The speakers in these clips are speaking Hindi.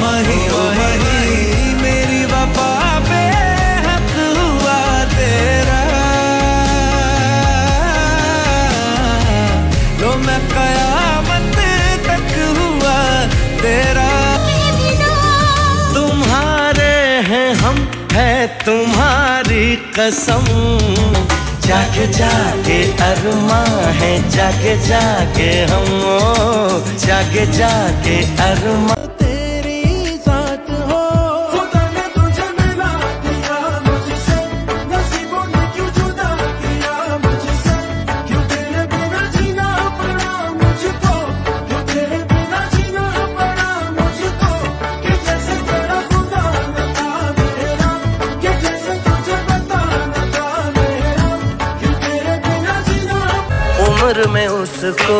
मही ओ मेरी वफा पे हक हुआ तेरा। लो मैं कयामत तक हुआ तेरा। तुम्हारे हैं हम, है तुम्हारी कसम। जागे जागे अरमा है, जागे जागे हम। जागे जागे अरमा। उम्र में उसको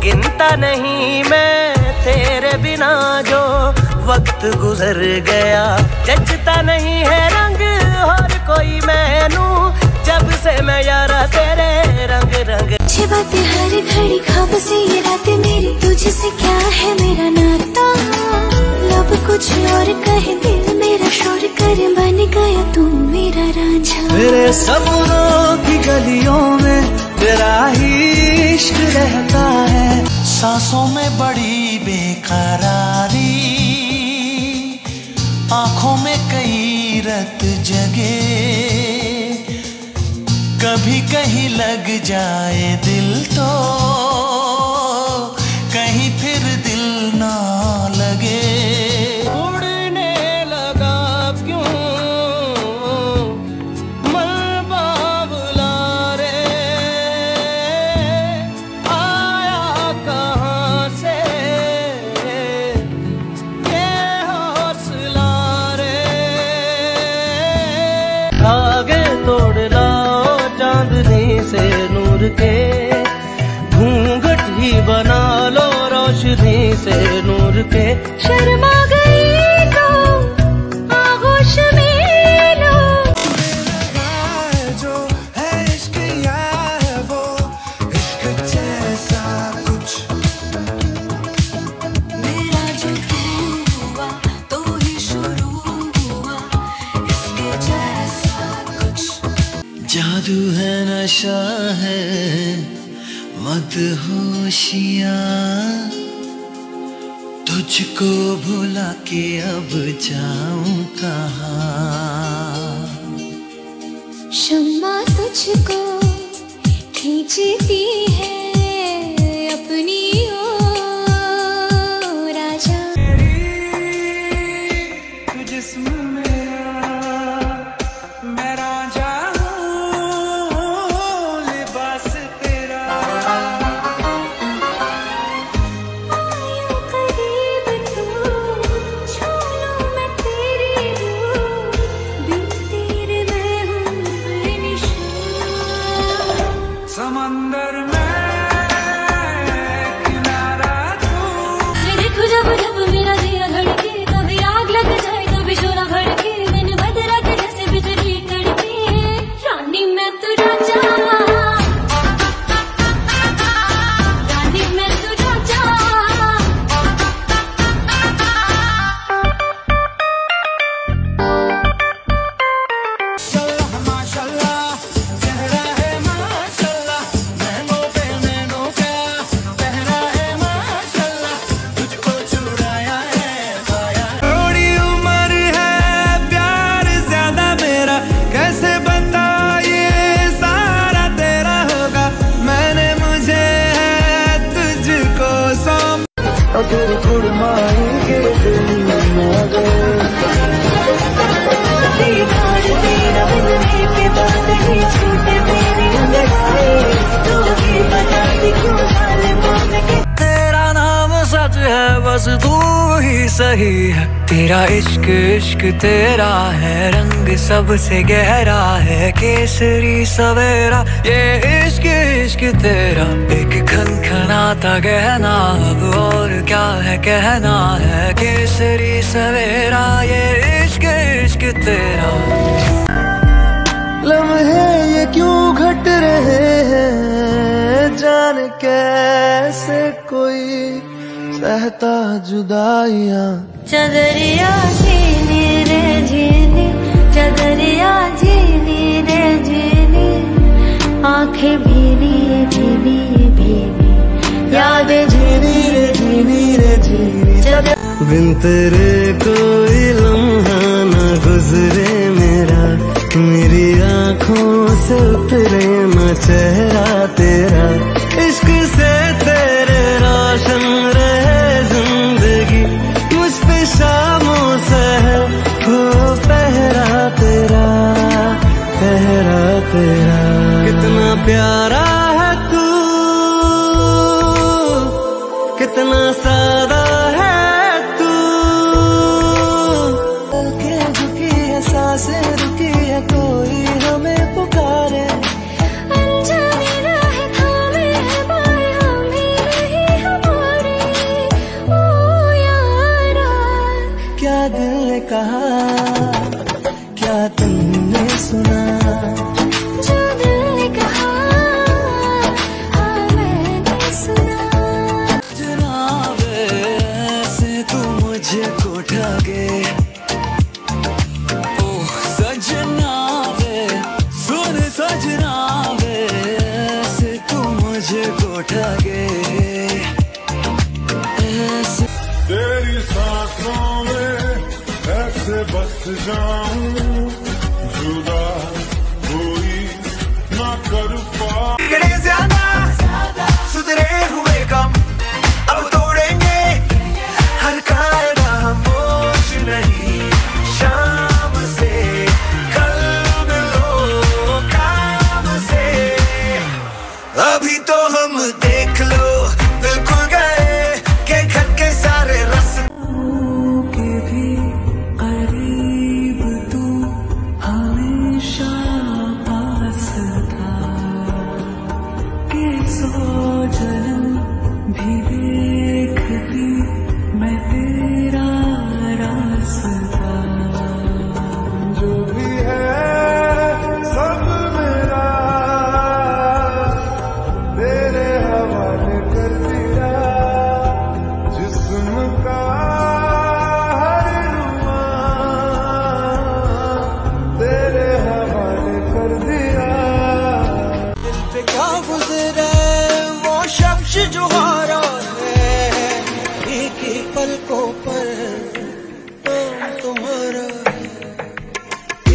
गिनता नहीं मैं तेरे बिना जो वक्त गुजर गया। जचता नहीं है रंग और कोई मैनू। जब से मैं यारा तेरे रंग रंग। अच्छी बातें हर घड़ी ख्वाब से ये रातें मेरी तुझसे क्या है मेरा नाता? लब कुछ और कहे दिल मेरा शोर कर बन गया तू मेरा राजा। मेरे सपनों की गलियों में तेरा ही इश्क रहता है। सांसों में बड़ी बेकरारी, आँखों में कई रत जगे। कभी कहीं लग जाए दिल तो जादू है नशा है, मत होशिया। तुझको भुला के अब जाऊँ कहा? शम्मा तुझको खींचती है। है तू ही सही है। तेरा इश्क इश्क तेरा है। रंग सबसे गहरा है। केसरी सवेरा, ये इश्क इश्क तेरा। एक खन खनखनाता गहना, अब और क्या है कहना है? केसरी सवेरा, ये इश्क इश्क तेरा। लम्हे ये क्यों घट रहे हैं? जान कोई सहता जुदाइयाँ। चदरिया झीली रे झीली चदरिया झीली रे झीली आँखें भीनी भीनी भीनी। याद झीली रे झीली रे झीली बिन तेरे कोई लम्हा न गुजरे मेरा मेरी आँखों से उतरे न चेहरा कितना सादा मुझे कोठा गे ओ सजना वे सुन सजना वे ऐसे तू मुझे गे ऐसे तेरी सांसों में ऐसे बस जाऊँ।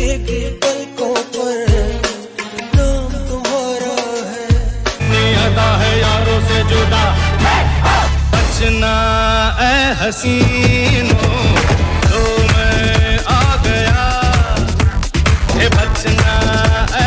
पलकों पर नाम तुम्हारा है। अदा है यारों से जुदा। बचना ए हसीनों तो मैं आ गया। ए बचना ए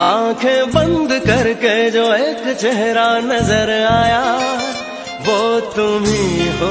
आँखें बंद करके जो एक चेहरा नज़र आया वो तुम ही हो।